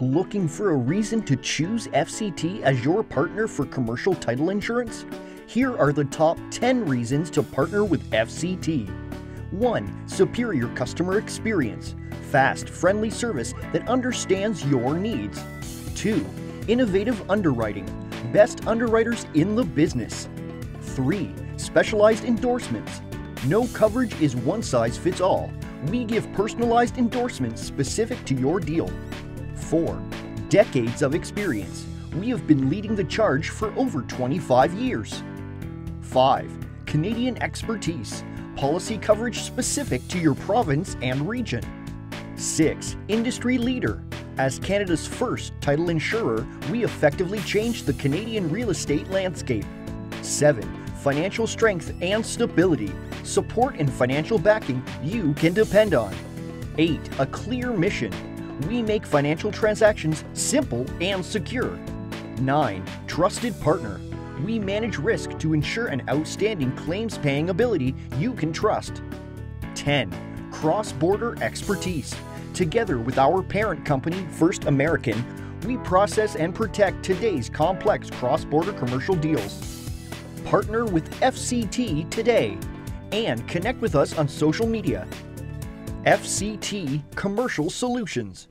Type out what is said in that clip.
Looking for a reason to choose FCT as your partner for commercial title insurance? Here are the top 10 reasons to partner with FCT. 1. Superior customer experience. Fast, friendly service that understands your needs. 2. Innovative underwriting. Best underwriters in the business. 3. Specialized endorsements. No coverage is one size fits all. We give personalized endorsements specific to your deal. 4. Decades of experience. We have been leading the charge for over 25 years. 5. Canadian expertise. Policy coverage specific to your province and region. 6. Industry leader. As Canada's first title insurer, we effectively changed the Canadian real estate landscape. 7. Financial strength and stability. Support and financial backing you can depend on. 8. A clear mission we make financial transactions simple and secure. 9. Trusted partner. We manage risk to ensure an outstanding claims paying ability you can trust. 10. Cross border expertise. Together with our parent company, First American, we process and protect today's complex cross border commercial deals. Partner with FCT today and connect with us on social media FCT Commercial Solutions.